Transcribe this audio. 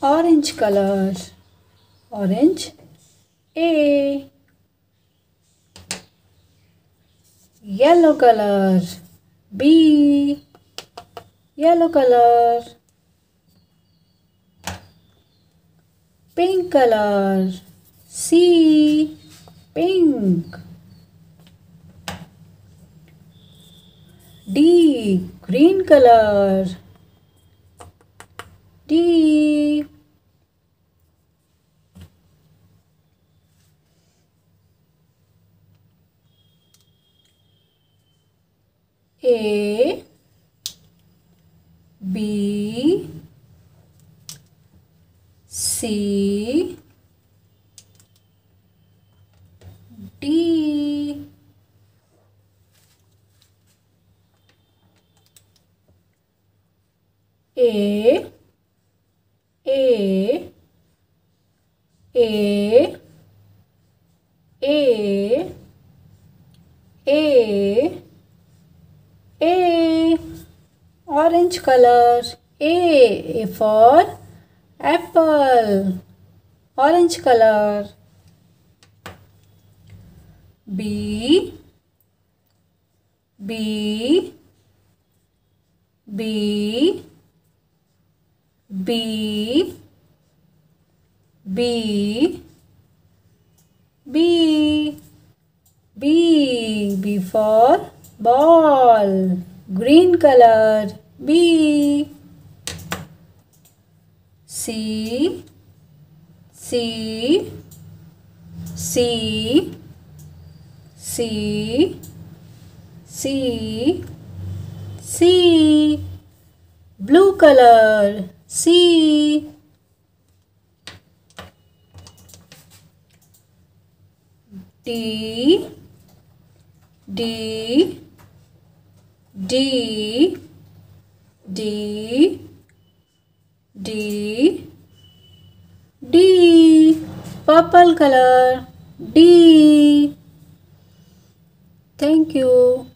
orange color orange a yellow color b yellow color pink color c pink d green color D A B C D A A A A A orange color. A A for apple. Orange color. B B B B B B B B for ball. Green color B. C C C C C C. Blue color C D D D D D D. Purple color D. Thank you